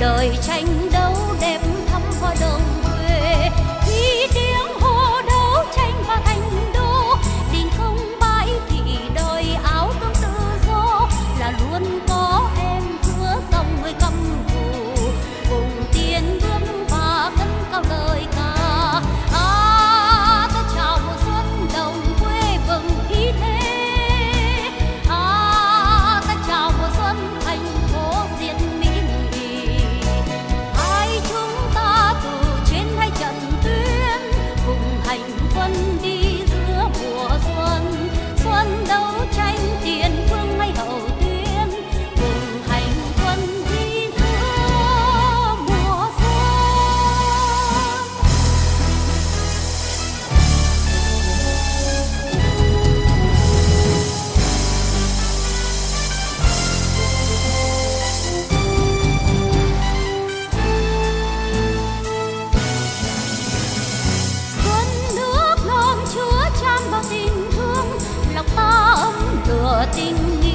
đời nothing